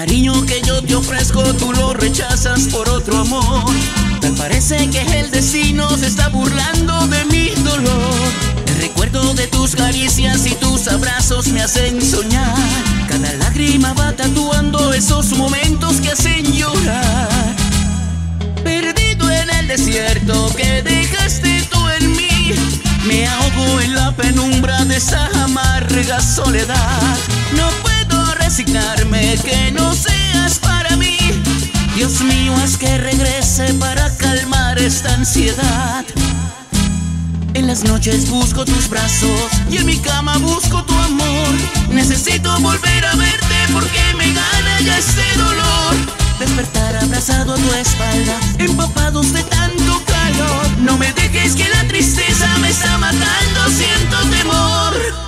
Cariño que yo te ofrezco tú lo rechazas por otro amor. Tal parece que el destino se está burlando de mi dolor. El recuerdo de tus caricias y tus abrazos me hacen soñar. Cada lágrima va tatuando esos momentos que hacen llorar. Perdido en el desierto que dejaste tú en mí. Me ahogo en la penumbra de esa amarga soledad. Resignarme que no seas para mí. Dios mío, haz que regrese para calmar esta ansiedad. En las noches busco tus brazos y en mi cama busco tu amor. Necesito volver a verte porque me gana ya este dolor. Despertar abrazado a tu espalda, empapados de tanto calor. No me dejes que la tristeza me está matando, siento temor.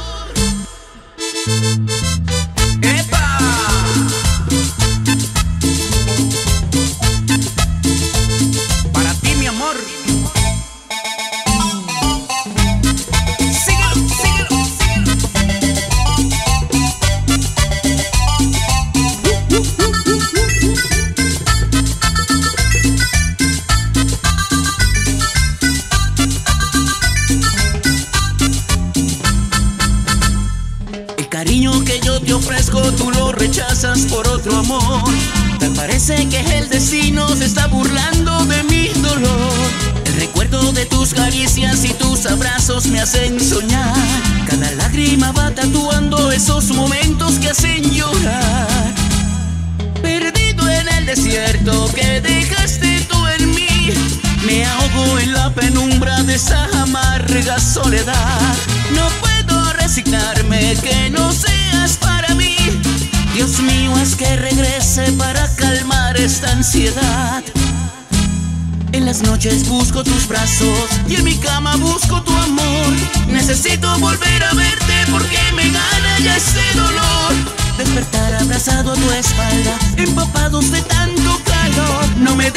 Cariño que yo te ofrezco tú lo rechazas por otro amor. Tal parece que el destino se está burlando de mi dolor. El recuerdo de tus caricias y tus abrazos me hacen soñar. Cada lágrima va tatuando esos momentos que hacen llorar. Perdido en el desierto que dejaste tú en mí. Me ahogo en la penumbra de esa amarga soledad. No ansiedad. En las noches busco tus brazos y en mi cama busco tu amor. Necesito volver a verte porque me gana ya ese dolor. Despertar abrazado a tu espalda, empapados de tanto calor. No me